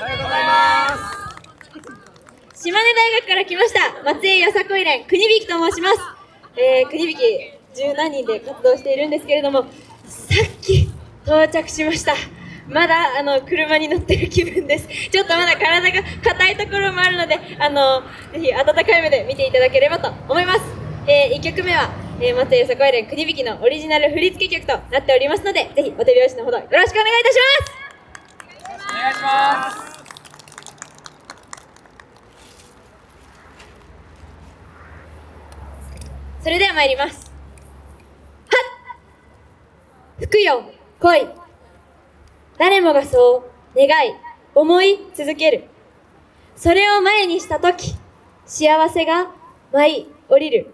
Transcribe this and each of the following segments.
おはようございます。島根大学から来ました松江よさこい連国引と申します、えー、国引十何人で活動しているんですけれどもさっき到着しました。まだあの車に乗ってる気分です。ちょっとまだ体が硬いところもあるのであのぜひ温かい目で見ていただければと思います、えー、1曲目は、えー、松江よさこい連国引きのオリジナル振付曲となっておりますのでぜひお手拍子のほどよろしくお願いいたしますお願いしますそれでは参ります。はっ福よ、恋。誰もがそう願い、思い続ける。それを前にしたとき、幸せが舞い降りる。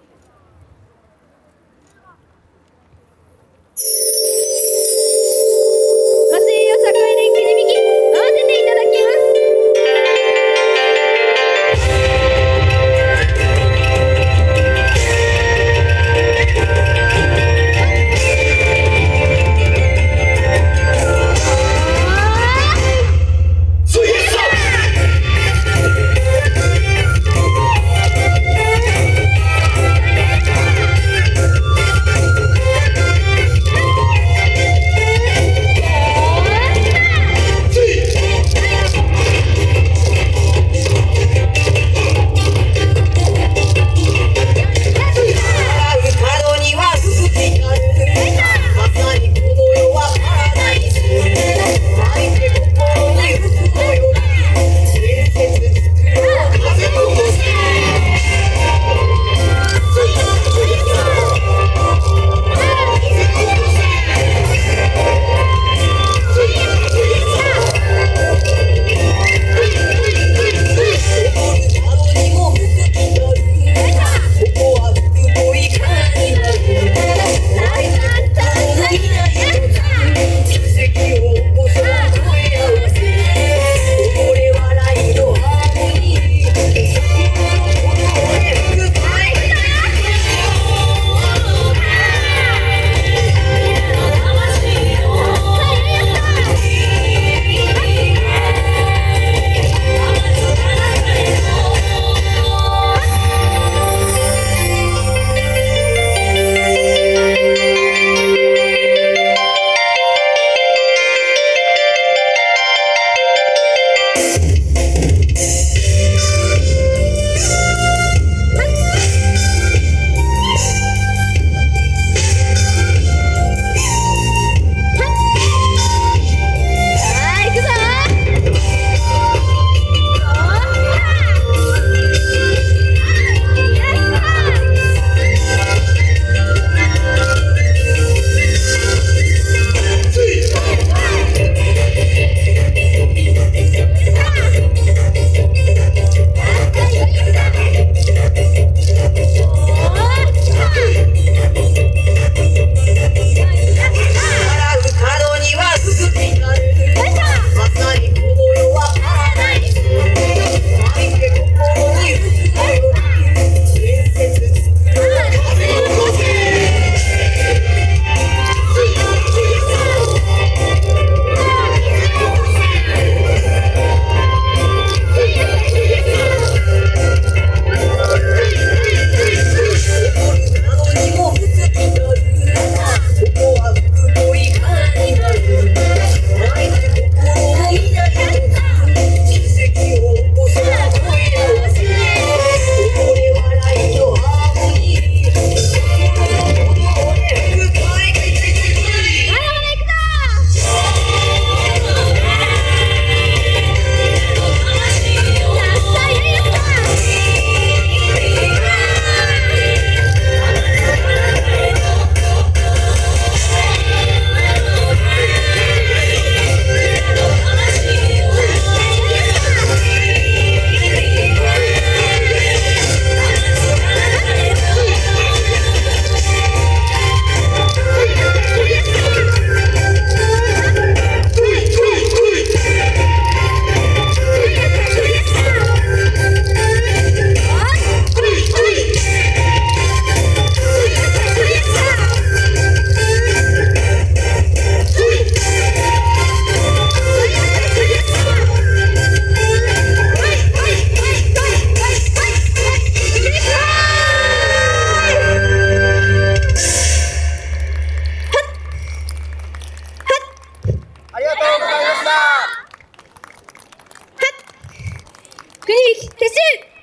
Quick, kesin.